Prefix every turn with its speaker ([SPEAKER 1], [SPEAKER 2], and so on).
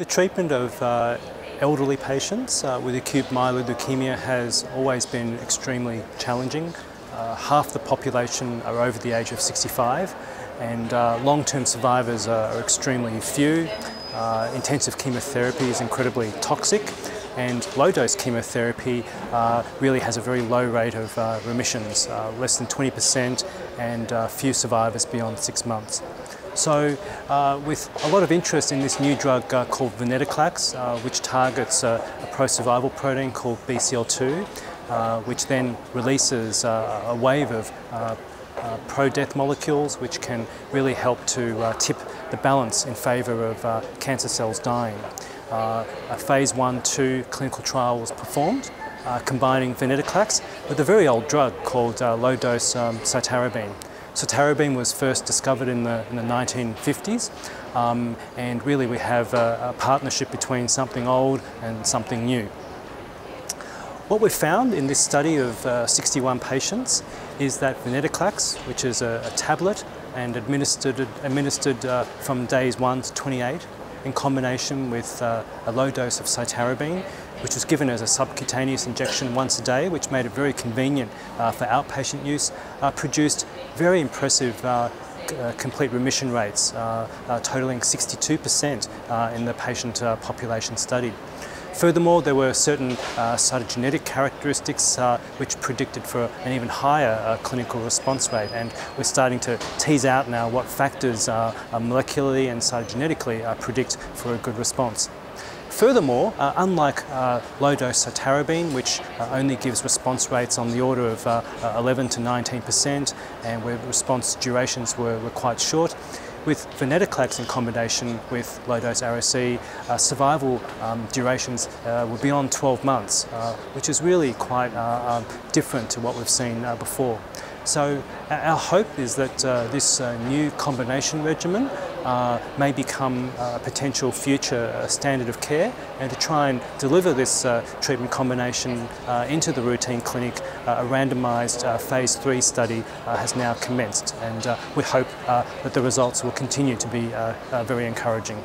[SPEAKER 1] The treatment of uh, elderly patients uh, with acute myeloid leukemia has always been extremely challenging. Uh, half the population are over the age of 65 and uh, long-term survivors are, are, extremely few. Uh, intensive chemotherapy is incredibly toxic and low-dose chemotherapy uh, really has a very low rate of remissions, less than 20% and few survivors beyond six months. So uh, with a lot of interest in this new drug uh, called venetoclax, uh, which targets a pro-survival protein called BCL2, uh, which then releases uh, a wave of uh, pro-death molecules which can really help to tip the balance in favour of cancer cells dying. a phase 1-2 clinical trial was performed uh, combining venetoclax with a very old drug called uh, low-dose um, cytarabine. Cytarabine was first discovered in the, in the 1950s um, and really we have a, a, partnership between something old and something new. What we've found in this study of uh, 61 patients is that venetoclax, which is a, a tablet and administered, administered uh, from days 1 to 28 in combination with uh, a low dose of cytarabine which was given as a subcutaneous injection once a day, which made it very convenient uh, for outpatient use, uh, produced very impressive uh, uh complete remission rates, uh, totaling 62% in the patient population studied. Furthermore, there were certain uh, cytogenetic characteristics uh, which predicted for an even higher uh, clinical response rate and we're starting to tease out now what factors molecularly and cytogenetically predict for a good response. Furthermore, uh, unlike uh, low-dose cytarabine, which uh, only gives response rates on the order of uh, uh, 11 to 19% and where response durations were, were quite short, with venetoclax in combination with low-dose Ara-C, uh, survival um, durations uh, were beyond 12 months, uh, which is really quite um, different to what we've seen before. So our hope is that this new combination regimen uh, may become a potential future uh, standard of care and to try and deliver this uh, treatment combination uh, into the routine clinic, uh, a randomised uh, phase three study has now commenced and we hope that the results will continue to be very encouraging.